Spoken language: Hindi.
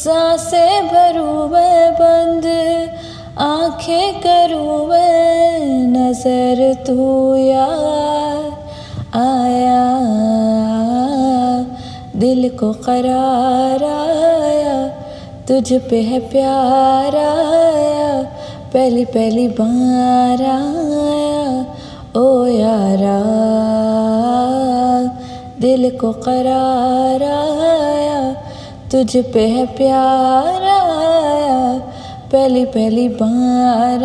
साँसें भरूं मैं बंद आँखें करूँ मैं नज़र तू यार आया। दिल को करार आया, तुझ पे है प्यार आया, पहली पहली बार आया। ओ यारा, दिल को करार तुझ पे है प्यारा पहली पहली बार